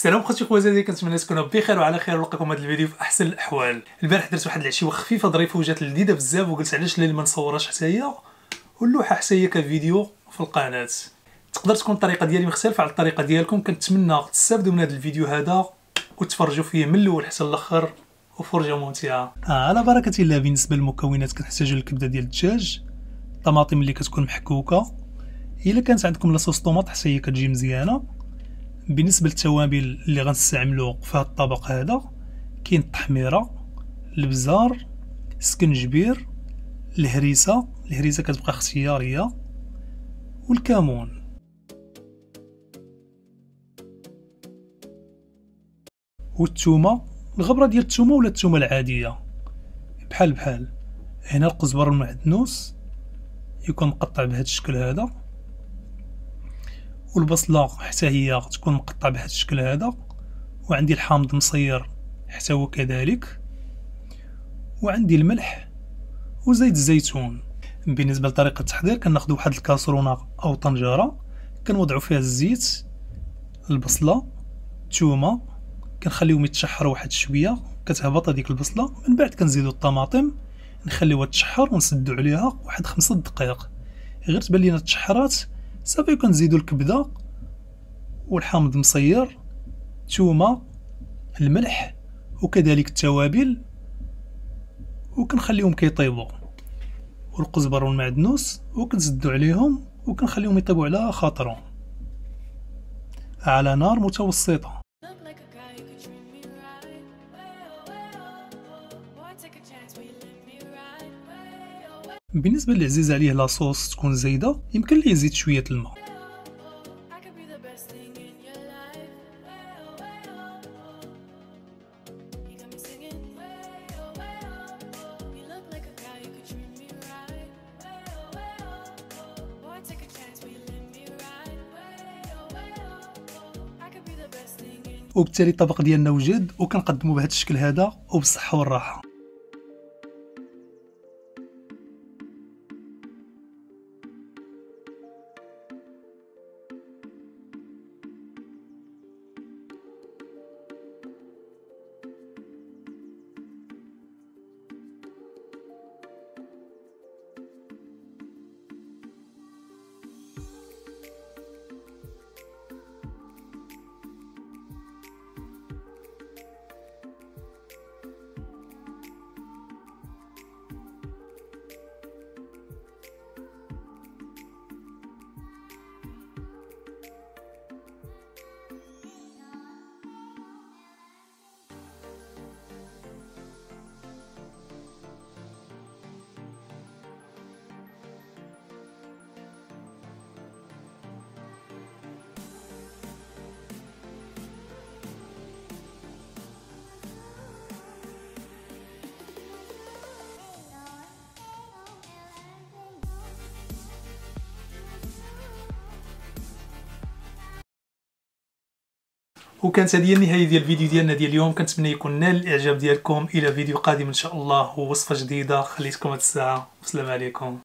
سلام خوتي خواتاتي كنتمنى تكونوا بخير وعلى خير. ونلقاكم هذا الفيديو في أحسن الأحوال. البارح درت واحد العشيوه خفيفة ظريفة وجات لذيذة بزاف وقلت علاش لا ما نصورهاش حتى هي ونلوحها حتى هي كفيديو في القناة. تقدر تكون الطريقة ديالي مختلفة على الطريقة ديالكم. كنتمنى تستافدوا من هذا الفيديو هذا وتفرجوا فيه من الأول حتى الأخر وفرجة ممتعة. آه على بركة الله بالنسبة للمكونات كنحتاجوا الكبدة ديال الدجاج الطماطم اللي كتكون محكوكة. إلا كانت عندكم لاصوص طوماط حتى هي كتجي مزيانة. بالنسبة للتوابل اللي غنستعملو في هذا الطبق هذا كاين التحميرة البزار السكنجبير الهريسة. الهريسة كتبقى اختيارية. والكمون. والثومه الغبرة ديال الثومه ولا الثومه العادية؟ بحال بحال. هنا القزبر المعدنوس يكون مقطع بهذا الشكل هذا. والبصله حتى هي تكون مقطعه بهذا الشكل هذا وعندي الحامض مصير حتى هو كذلك وعندي الملح وزيت الزيتون. بالنسبة لطريقة التحضير كناخذ واحد الكاسرونه أو طنجرة كنوضعوا فيها الزيت البصلة الثومه كنخليهم يتشحروا واحد شوية كتهبط هذيك البصلة من بعد كنزيدوا الطماطم نخليوها تشحر ونسدوا عليها واحد خمسة دقائق. غير تبان لينا تشحرات صافي كنزيدو الكبدة والحامض مصير الثومه الملح وكذلك التوابل وكنخليهم كيطيبوا. والقزبر والمعدنوس وكنزدو عليهم وكنخليهم يطيبوا على خاطرهم. على نار متوسطة. بالنسبة اللي عزيز عليه لاصوص تكون زايدة يمكن ليه يزيد شوية الماء. وبالتالي الطبق ديالنا وجد وكنقدمو بهذا الشكل هذا وبالصحة والراحة. وكانت هذه النهاية ديال الفيديو ديالنا ديال اليوم. كنتمنى يكون نال الإعجاب ديالكم. إلى فيديو قادم إن شاء الله ووصفه جديدة. خليتكم هاد الساعة. والسلام عليكم.